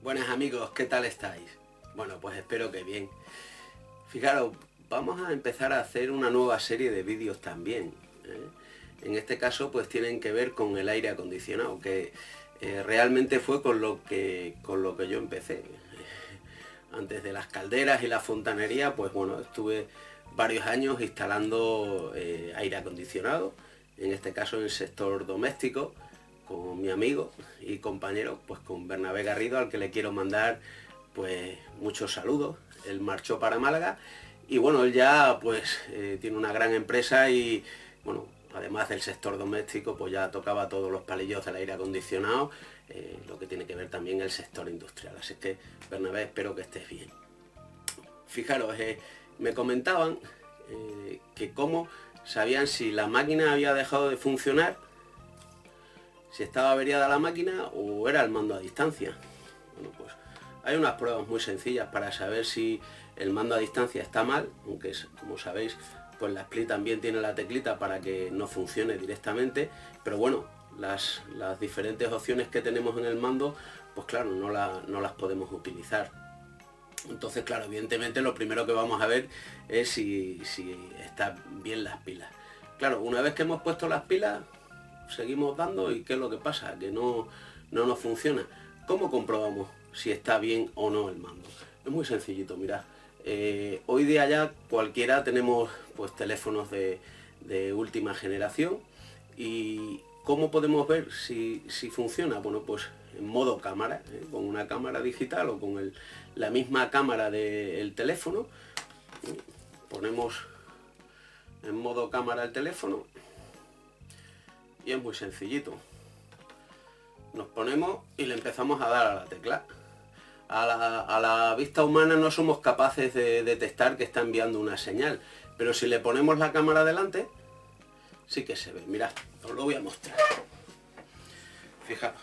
Buenas amigos, ¿qué tal estáis? Bueno, pues espero que bien. Fijaros, vamos a empezar a hacer una nueva serie de vídeos también. ¿eh? En este caso, pues tienen que ver con el aire acondicionado, que eh, realmente fue con lo, que, con lo que yo empecé. Antes de las calderas y la fontanería, pues bueno, estuve varios años instalando eh, aire acondicionado, en este caso en el sector doméstico, con mi amigo y compañero, pues con Bernabé Garrido, al que le quiero mandar pues muchos saludos. Él marchó para Málaga y bueno, él ya pues eh, tiene una gran empresa y bueno, además del sector doméstico, pues ya tocaba todos los palillos del aire acondicionado, eh, lo que tiene que ver también el sector industrial. Así que Bernabé, espero que estés bien. Fijaros, eh, me comentaban que cómo sabían si la máquina había dejado de funcionar si estaba averiada la máquina o era el mando a distancia. Bueno, pues hay unas pruebas muy sencillas para saber si el mando a distancia está mal, aunque como sabéis, pues la split también tiene la teclita para que no funcione directamente, pero bueno, las, diferentes opciones que tenemos en el mando, pues claro, no, las podemos utilizar. Entonces, claro, evidentemente lo primero que vamos a ver es si, si están bien las pilas. Claro, una vez que hemos puesto las pilas, seguimos dando y qué es lo que pasa, que no, no nos funciona. ¿Cómo comprobamos si está bien o no el mando? Es muy sencillito, mirad. Eh, hoy día ya cualquiera tenemos pues teléfonos de, última generación y ¿cómo podemos ver si, funciona? Bueno, pues en modo cámara, ¿eh? con una cámara digital o con la misma cámara del teléfono. Ponemos en modo cámara el teléfono y es muy sencillito. Nos ponemos y le empezamos a dar a la tecla. A la, vista humana no somos capaces de detectar que está enviando una señal, pero si le ponemos la cámara delante, sí que se ve. Mirad, os lo voy a mostrar. Fijaros.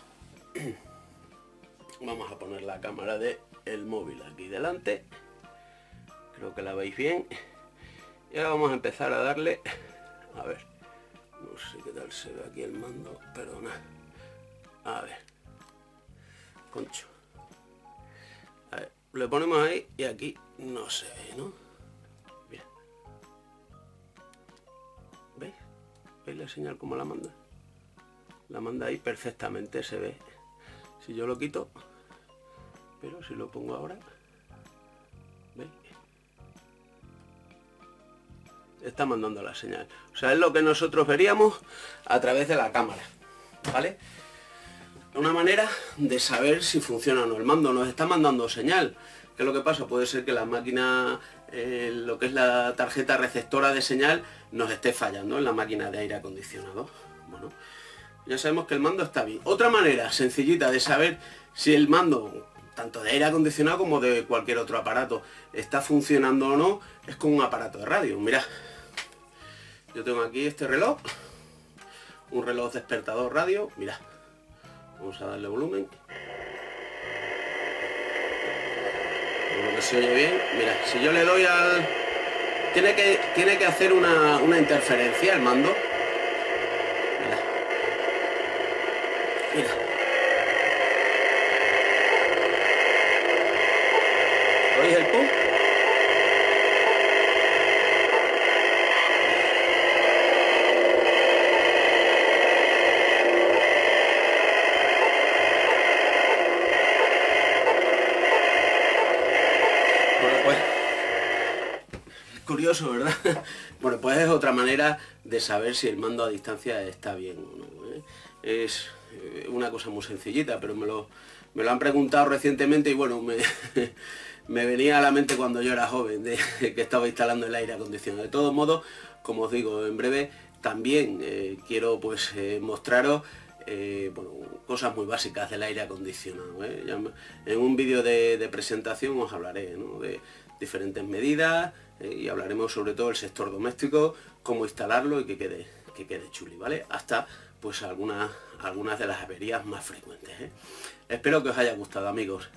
Vamos a poner la cámara del el móvil aquí delante. Creo que la veis bien. Y ahora vamos a empezar a darle... A ver. No sé qué tal se ve aquí el mando, perdona. A ver. Concho. A ver, le ponemos ahí y aquí no se ve, ¿no? Mira. ¿Veis? ¿Veis la señal como la manda? La manda ahí perfectamente, se ve. Si yo lo quito, pero si lo pongo ahora, está mandando la señal. O sea, es lo que nosotros veríamos a través de la cámara. ¿Vale? Una manera de saber si funciona o no. El mando nos está mandando señal. ¿Qué es lo que pasa? Puede ser que la máquina, eh, lo que es la tarjeta receptora de señal, nos esté fallando en la máquina de aire acondicionado. Bueno, ya sabemos que el mando está bien. Otra manera sencillita de saber si el mando tanto de aire acondicionado como de cualquier otro aparato, está funcionando o no, es con un aparato de radio. Mira, yo tengo aquí este reloj, un reloj despertador radio, mira, vamos a darle volumen. Que se oye bien, mira, si yo le doy al... Tiene que, tiene que hacer una, una interferencia el mando. Mira. Mira. ¿Oís el pum? Bueno, pues curioso, ¿verdad? Bueno, pues es otra manera de saber si el mando a distancia está bien o no. ¿eh? Es eh, una cosa muy sencillita, pero me lo, me lo han preguntado recientemente y bueno, me, me venía a la mente cuando yo era joven, de, que estaba instalando el aire acondicionado. De todos modos, como os digo, en breve también eh, quiero pues mostraros eh, cosas muy básicas del aire acondicionado. en un vídeo de, presentación os hablaré de diferentes medidas y hablaremos sobre todo el sector doméstico, cómo instalarlo y que quede, que quede chuli, ¿vale? Hasta pues algunas, algunas de las averías más frecuentes. Espero que os haya gustado amigos.